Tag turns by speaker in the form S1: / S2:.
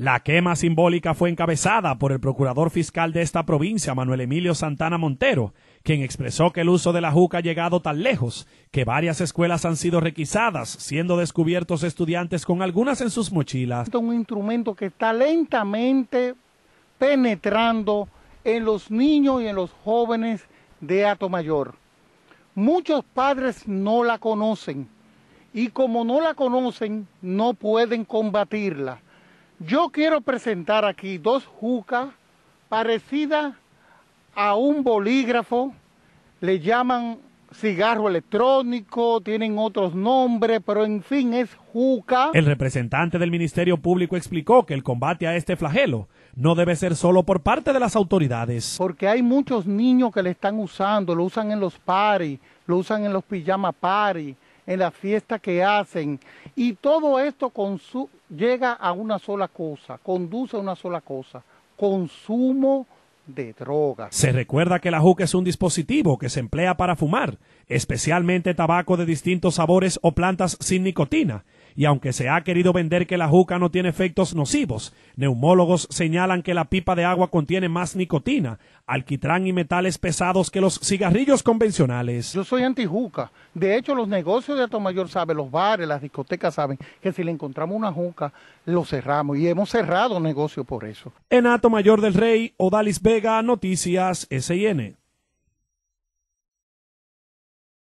S1: La quema simbólica fue encabezada por el procurador fiscal de esta provincia, Manuel Emilio Santana Montero, quien expresó que el uso de la juca ha llegado tan lejos que varias escuelas han sido requisadas, siendo descubiertos estudiantes con algunas en sus mochilas.
S2: Es un instrumento que está lentamente penetrando en los niños y en los jóvenes de Ato Mayor. Muchos padres no la conocen y como no la conocen no pueden combatirla yo quiero presentar aquí dos jucas parecidas a un bolígrafo, le llaman cigarro electrónico, tienen otros nombres, pero en fin es juca.
S1: El representante del Ministerio Público explicó que el combate a este flagelo no debe ser solo por parte de las autoridades.
S2: Porque hay muchos niños que le están usando, lo usan en los paris, lo usan en los pijama paris, en la fiesta que hacen, y todo esto con su llega a una sola cosa, conduce a una sola cosa, consumo de drogas.
S1: Se recuerda que la juca es un dispositivo que se emplea para fumar, especialmente tabaco de distintos sabores o plantas sin nicotina, y aunque se ha querido vender que la juca no tiene efectos nocivos, neumólogos señalan que la pipa de agua contiene más nicotina, alquitrán y metales pesados que los cigarrillos convencionales.
S2: Yo soy anti-juca. De hecho, los negocios de Mayor saben, los bares, las discotecas saben que si le encontramos una juca, lo cerramos y hemos cerrado negocio por eso.
S1: En Mayor del Rey, Odalis Vega, Noticias SIN.